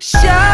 想